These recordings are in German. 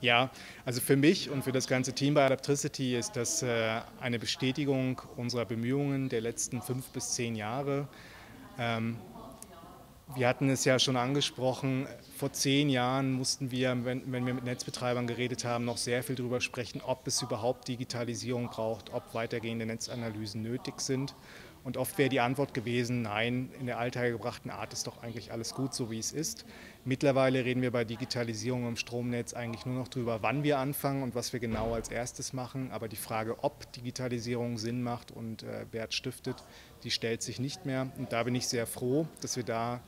Ja, also für mich und für das ganze Team bei Adaptricity ist das äh, eine Bestätigung unserer Bemühungen der letzten fünf bis zehn Jahre. Ähm, wir hatten es ja schon angesprochen, vor zehn Jahren mussten wir, wenn, wenn, wir mit Netzbetreibern geredet haben, noch sehr viel darüber sprechen, ob es überhaupt Digitalisierung braucht, ob weitergehende Netzanalysen nötig sind. Und oft wäre die Antwort gewesen, nein, in der althergebrachten Art ist doch eigentlich alles gut, so wie es ist. Mittlerweile reden wir bei Digitalisierung im Stromnetz eigentlich nur noch darüber, wann wir anfangen und was wir genau als erstes machen. Aber die Frage, ob Digitalisierung Sinn macht und äh, Wert stiftet, die stellt sich nicht mehr. Und da bin ich sehr froh, dass wir da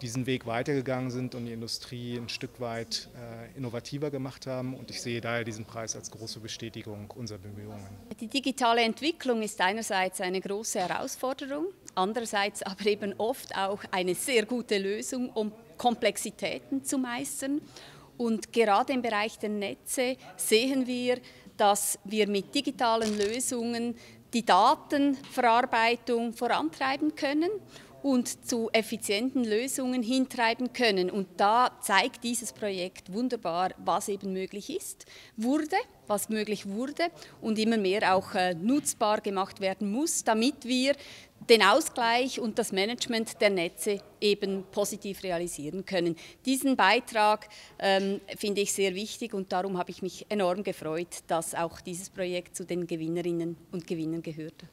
diesen Weg weitergegangen sind und die Industrie ein Stück weit äh, innovativer gemacht haben. Und ich sehe daher diesen Preis als große Bestätigung unserer Bemühungen. Die digitale Entwicklung ist einerseits eine große Herausforderung, andererseits aber eben oft auch eine sehr gute Lösung, um Komplexitäten zu meistern. Und gerade im Bereich der Netze sehen wir, dass wir mit digitalen Lösungen die Datenverarbeitung vorantreiben können und zu effizienten Lösungen hintreiben können. Und da zeigt dieses Projekt wunderbar, was eben möglich ist, wurde, was möglich wurde und immer mehr auch äh, nutzbar gemacht werden muss, damit wir den Ausgleich und das Management der Netze eben positiv realisieren können. Diesen Beitrag ähm, finde ich sehr wichtig und darum habe ich mich enorm gefreut, dass auch dieses Projekt zu den Gewinnerinnen und Gewinnern gehörte.